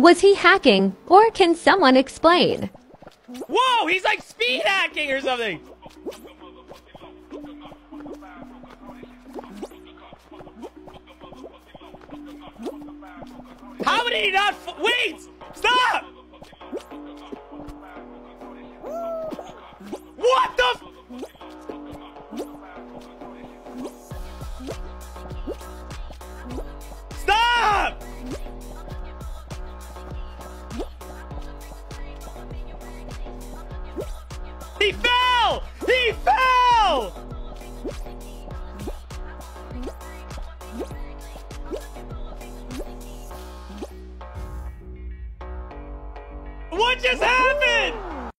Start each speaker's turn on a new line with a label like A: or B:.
A: Was he hacking, or can someone explain?
B: Whoa, he's like speed hacking or something. How did he not? Wait! Stop! He fell! He fell! What just happened?